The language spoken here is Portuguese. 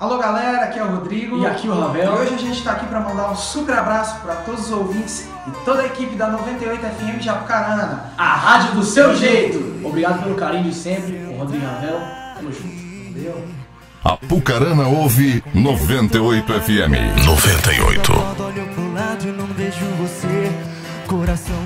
Alô galera, aqui é o Rodrigo. E aqui o Ravel. E hoje a gente está aqui para mandar um super abraço para todos os ouvintes e toda a equipe da 98 FM de Apucarana. A rádio do seu jeito. Obrigado pelo carinho de sempre, o Rodrigo Ravel. Tamo junto. Valeu. Apucarana ouve 98 FM. 98. Olho pro lado e não vejo você, coração.